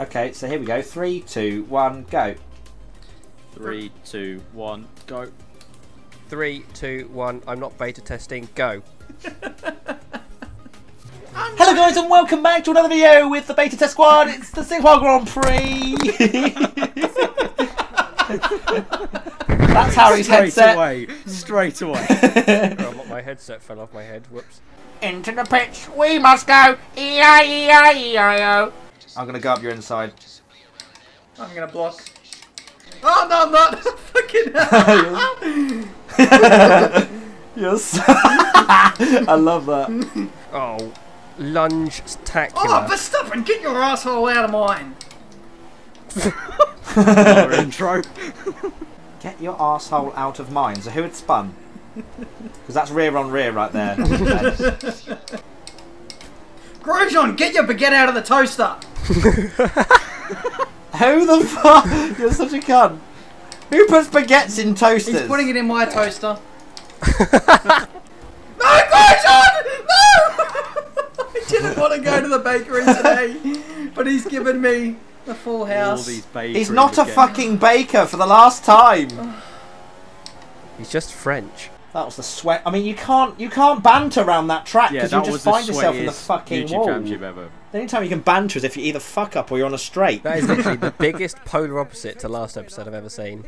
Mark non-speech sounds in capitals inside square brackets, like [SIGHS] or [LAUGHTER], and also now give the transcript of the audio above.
Okay, so here we go. Three, two, one, go. Three, two, one, go. Three, two, one. I'm not beta testing. Go. [LAUGHS] Hello guys and welcome back to another video with the Beta Test Squad. It's the Sigma Grand Prix. [LAUGHS] That's Harry's Straight headset. away. Straight away. [LAUGHS] Oh, my headset fell off my head. Whoops. Into the pitch we must go. E-I-E-I-E-I-O. I'm going to go up your inside. I'm gonna block. Oh no, I'm not! [LAUGHS] Fucking [LAUGHS] yes. [LAUGHS] I love that. Oh, lunge Oh, tacular. Verstappen, get your asshole out of mine! Our intro. Get your asshole out of mine. So who had spun? Because that's rear on rear right there. Grosjean, get your baguette out of the toaster! [LAUGHS] who the fuck? You're such a cunt. Who puts baguettes in toasters? He's putting it in my toaster. [LAUGHS] no, Grosjean! No! [LAUGHS] I didn't want to go to the bakery today, but he's given me the full All house. these bakery He's not a fucking baker for the last time. [SIGHS] He's just French. That was the sweat. I mean, you can't you can't banter around that track because that you'll was just find yourself in the fucking YouTube wall. championship ever. The only time you can banter is if you either fuck up or you're on a straight. That is literally the biggest polar opposite to last episode I've ever seen.